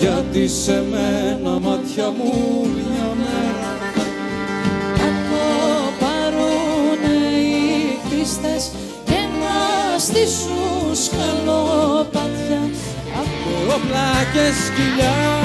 Γιατί σε μένα μάτια μου μια μέρα Να πάρουνε οι χρήστες και να στήσουν σκαλοπάτια. Όπλα και σκυλιά.